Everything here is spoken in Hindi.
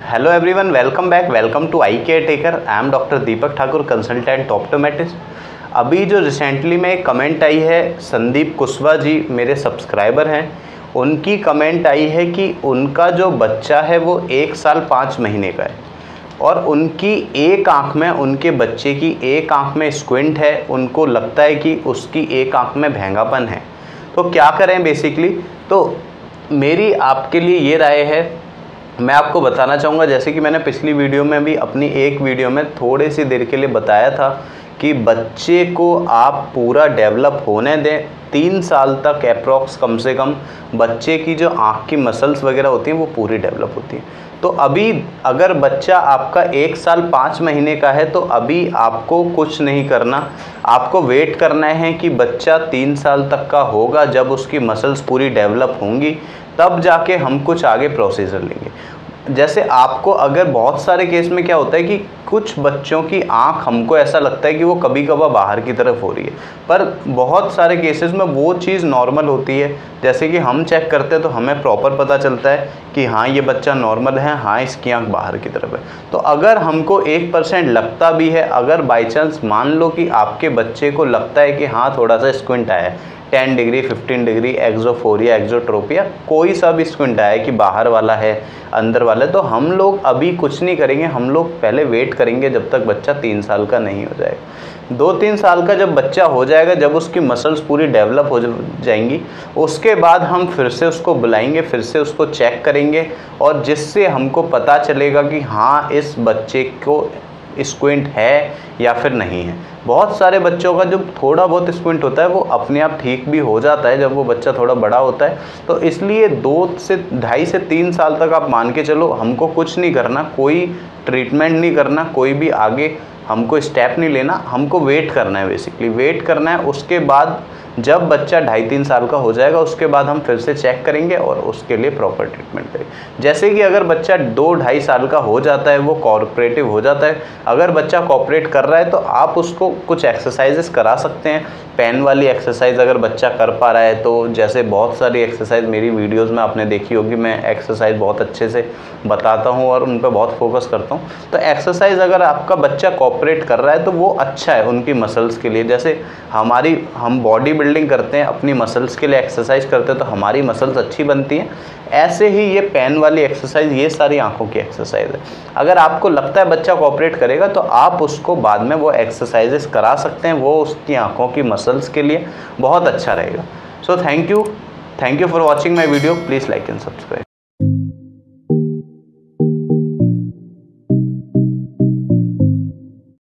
Hello everyone welcome back welcome to eye care taker I am doctor Deepak Thakur consultant optometrist अभी जो रिसेंटली में कमेंट आई है, संदीप कुशवा जी मेरे सब्सक्राइबर हैं। उनकी कमेंट आई है कि उनका जो बच्चा है वो एक साल पाँच महीने का है। और उनकी एक आँख में, उनके बच्चे की एक आँख में स्क्विंट है। उनको लगता है कि उसकी एक आँख में भैंगापन है। तो क्या करें बेसिकली तो मेरी आपके लिए ये राय है मैं आपको बताना चाहूँगा, जैसे कि मैंने पिछली वीडियो में भी अपनी एक वीडियो में थोड़ी सी देर के लिए बताया था कि बच्चे को आप पूरा डेवलप होने दें। तीन साल तक अप्रॉक्स कम से कम बच्चे की जो आँख की मसल्स वगैरह होती हैं, वो पूरी डेवलप होती हैं। तो अभी अगर बच्चा आपका एक साल पाँच महीने का है तो अभी आपको कुछ नहीं करना। आपको वेट करना है कि बच्चा तीन साल तक का होगा जब उसकी मसल्स पूरी डेवलप होंगी। तब जाके हम कुछ आगे प्रोसीजर लेंगे। जैसे आपको अगर बहुत सारे केस में क्या होता है कि कुछ बच्चों की आँख हमको ऐसा लगता है कि वो कभी कभार बाहर की तरफ़ हो रही है। पर बहुत सारे केसेस में वो चीज़ नॉर्मल होती है। जैसे कि हम चेक करते हैं तो हमें प्रॉपर पता चलता है कि हाँ ये बच्चा नॉर्मल है हाँ इसकी आँख बाहर की तरफ़ है। तो अगर हमको एक परसेंट लगता भी है, अगर बाई चांस मान लो कि आपके बच्चे को लगता है कि हाँ थोड़ा सा स्क्विंट आया है, ten degree, fifteen degree exophoria exotropia कोई सा भी स्क्विंट आया कि बाहर वाला है, अंदर वाला है तो हम लोग अभी कुछ नहीं करेंगे। हम लोग पहले वेट करेंगे जब तक बच्चा तीन साल का नहीं हो जाएगा। दो तीन साल का जब बच्चा हो जाएगा, जब उसकी मसल्स पूरी डेवलप हो जाएँगी, उसके बाद हम फिर से उसको बुलाएँगे, फिर से उसको चेक करेंगे और जिससे हमको पता चलेगा कि हाँ इस बच्चे को स्क्विंट है या फिर नहीं है। बहुत सारे बच्चों का जो थोड़ा बहुत स्क्विंट होता है, वो अपने आप ठीक भी हो जाता है जब वो बच्चा थोड़ा बड़ा होता है। तो इसलिए दो से, ढाई से तीन साल तक आप मान के चलो, हमको कुछ नहीं करना, कोई ट्रीटमेंट नहीं करना, कोई भी आगे हमको स्टेप नहीं लेना, हमको वेट करना है बेसिकली वेट करना है, उसके बाद जब बच्चा ढाई तीन साल का हो जाएगा, उसके बाद हम फिर से चेक करेंगे और उसके लिए प्रॉपर ट्रीटमेंट करेंगे जैसे कि अगर बच्चा दो ढाई साल का हो जाता है, वो कॉपरेटिव हो जाता है, अगर बच्चा कॉपरेट कर रहा है तो आप उसको कुछ एक्सरसाइजेस करा सकते हैं। पेन वाली एक्सरसाइज अगर बच्चा कर पा रहा है तो जैसे बहुत सारी एक्सरसाइज मेरी वीडियोज़ में आपने देखी होगी, मैं एक्सरसाइज बहुत अच्छे से बताता हूँ और उन पर बहुत फोकस करता हूँ। तो एक्सरसाइज अगर आपका बच्चा कॉपरेट कर रहा है तो वो अच्छा है उनकी मसल्स के लिए। जैसे हमारी, हम बॉडी बिल्डिंग करते हैं, अपनी मसल्स के लिए एक्सरसाइज करते हैं तो हमारी मसल्स अच्छी बनती हैं। ऐसे ही ये पेन वाली एक्सरसाइज ये सारी आँखों की एक्सरसाइज है। अगर आपको लगता है बच्चा कॉपरेट करेगा तो आप उसको बाद में वो एक्सरसाइजेस करा सकते हैं, वो उसकी आँखों की मसल्स के लिए बहुत अच्छा रहेगा। So thank you thank you for watching my video please like and subscribe